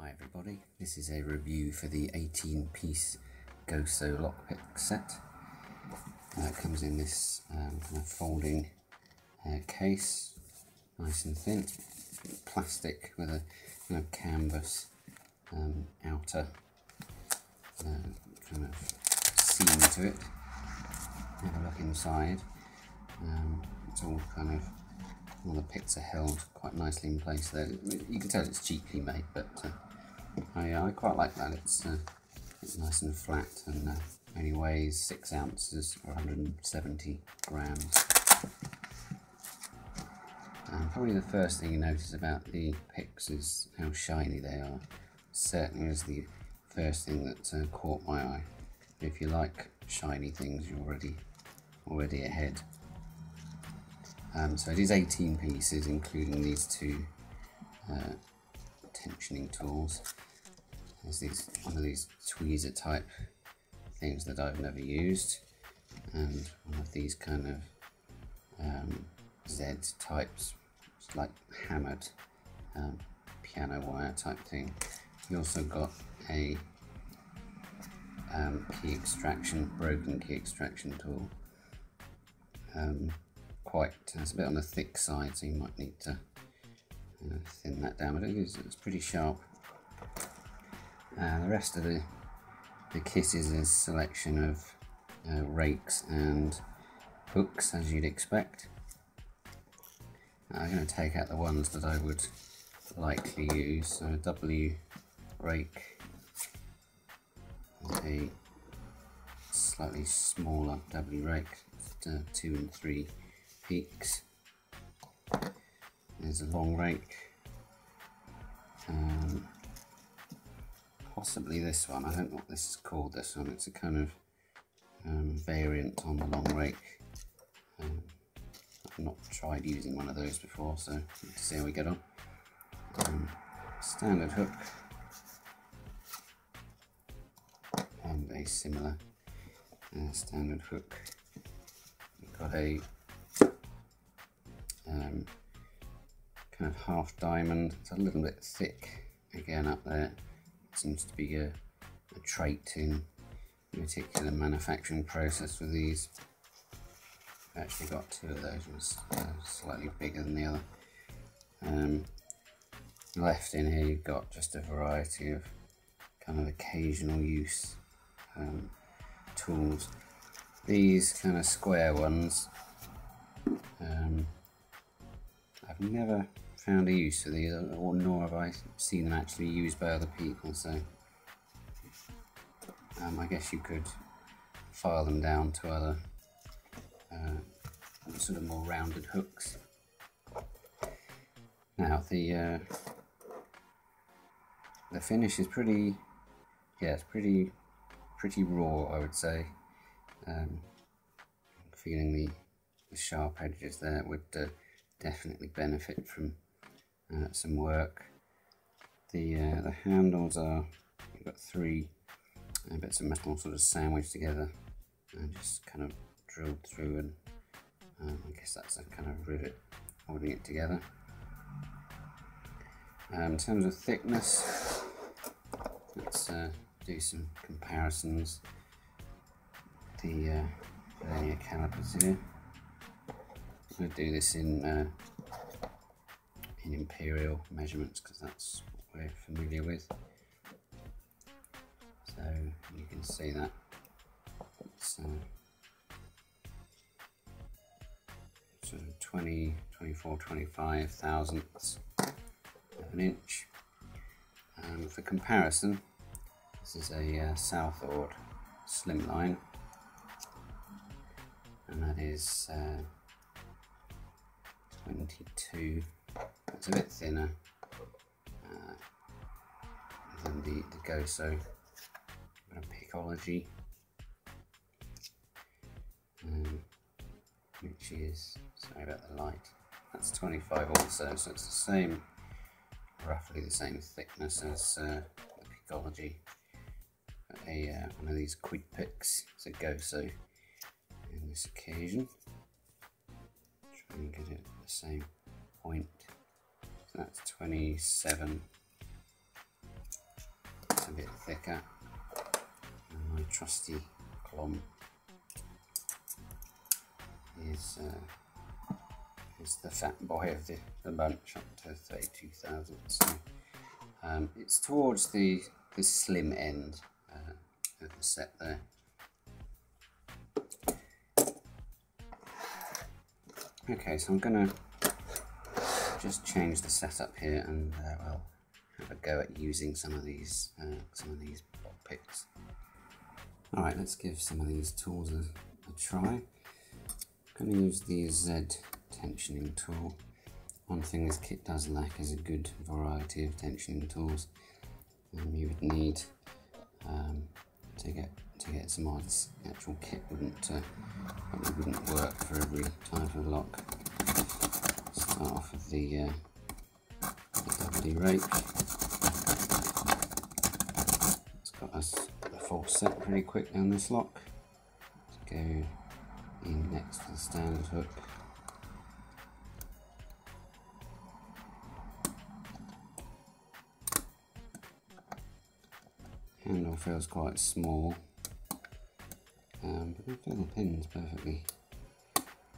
Hi everybody, this is a review for the 18 piece Goso lockpick set. Uh, it comes in this um, kind of folding uh, case, nice and thin, plastic with a canvas um, outer uh, kind of seam to it. Have a look inside. Um, it's all kind of all the picks are held quite nicely in place there. You can tell it's cheaply made, but uh, I, I quite like that. It's, uh, it's nice and flat and uh, only weighs 6 ounces or 170 grams. Probably the first thing you notice about the picks is how shiny they are. Certainly is the first thing that uh, caught my eye. If you like shiny things, you're already already ahead. Um, so it is 18 pieces, including these two uh, tensioning tools. There's these one of these tweezer type things that I've never used, and one of these kind of um, Z types, like hammered um, piano wire type thing. You also got a um, key extraction, broken key extraction tool. Um, quite, it's a bit on the thick side, so you might need to uh, thin that down, but it is, it's pretty sharp. Uh, the rest of the, the kit is a selection of uh, rakes and hooks, as you'd expect. I'm going to take out the ones that I would likely use, so W rake, a slightly smaller W rake, two and three peaks. There's a long rake. Um, possibly this one. I don't know what this is called. This one. It's a kind of um, variant on the long rake. Um, I've not tried using one of those before, so let's see how we get on. Um, standard hook and a similar uh, standard hook. We've got a um, kind of half diamond. It's a little bit thick again up there. Seems to be a, a trait in particular manufacturing process with these. I've actually got two of those, ones uh, slightly bigger than the other. Um, left in here you've got just a variety of kind of occasional use um, tools. These kind of square ones um, I've never found a use for these, or nor have I seen them actually used by other people. So um, I guess you could file them down to other uh, sort of more rounded hooks. Now the uh, the finish is pretty, yeah, it's pretty pretty raw, I would say. Um, feeling the, the sharp edges there would uh, definitely benefit from some work. The, uh, the handles are, you've got three uh, bits of metal sort of sandwiched together and just kind of drilled through and um, I guess that's a kind of rivet holding it together. Um, in terms of thickness, let's uh, do some comparisons. The uh, calipers here. I do this in uh, in imperial measurements because that's what we're familiar with. So you can see that uh, sort of 20, 24, 25 thousandths of an inch. Um, for comparison, this is a uh, Southord slimline, and that is. Uh, 22. It's a bit thinner uh, than the, the Goso Pickology, um, which is, sorry about the light, that's 25 also, so it's the same, roughly the same thickness as uh, the Pickology. A, uh, one of these quid picks, it's a Goso in this occasion. Try and get it at the same point. That's 27 It's a bit thicker. And my trusty Klom is uh, is the fat boy of the, the bunch up to 32,000. So um, it's towards the, the slim end uh, of the set there. Okay, so I'm going to just change the setup here and uh, well have a go at using some of these uh, some of these picks. All right, let's give some of these tools a, a try. I'm going to use the Z tensioning tool. One thing this kit does lack is a good variety of tensioning tools. Um, you would need um, to get to get some odds. The actual kit wouldn't uh, wouldn't work for every type of lock. Start off the, uh, the rake. It's got us a full set pretty quick down this lock. Let's go in next to the standard hook. Handle feels quite small, um, but the pins perfectly,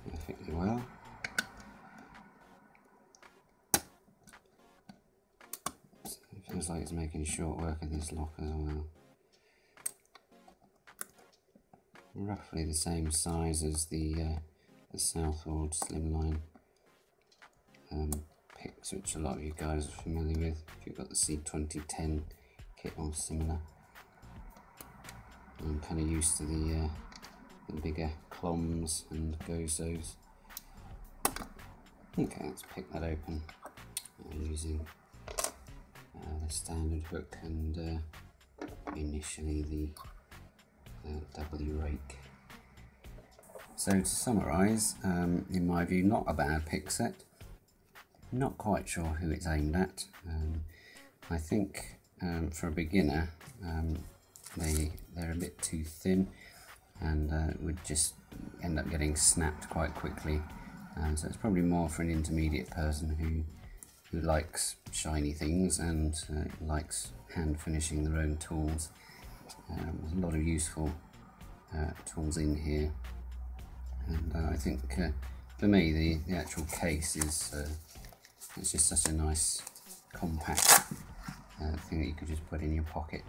perfectly well. Feels like it's making short work of this lock as well. Roughly the same size as the, uh, the Southord Slimline um, picks, which a lot of you guys are familiar with. If you've got the C2010 kit or similar. I'm kind of used to the, uh, the bigger Kloms and Gosos. Okay, let's pick that open using standard hook and uh, initially the uh, W rake. So to summarise, um, in my view, not a bad pick set. Not quite sure who it's aimed at. Um, I think um, for a beginner, um, they they're a bit too thin and uh, would just end up getting snapped quite quickly. Um, so it's probably more for an intermediate person who who likes shiny things and uh, likes hand finishing their own tools. Um, there's a lot of useful uh, tools in here, and uh, I think uh, for me the, the actual case is uh, it's just such a nice compact thing that you could just put in your pocket.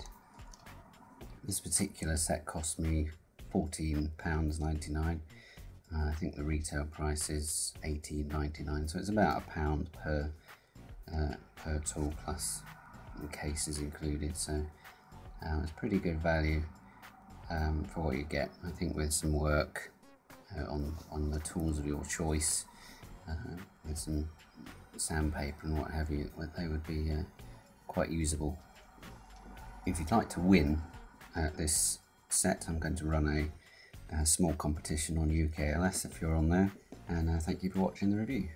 This particular set cost me £14.99. Uh, I think the retail price is $18.99, so it's about a pound per uh, per tool plus the cases included. So uh, it's pretty good value um, for what you get. I think with some work uh, on on the tools of your choice, uh, with some sandpaper and what have you, they would be uh, quite usable. If you'd like to win this set, I'm going to run a, a small competition on UKLS if you're on there. And uh, thank you for watching the review.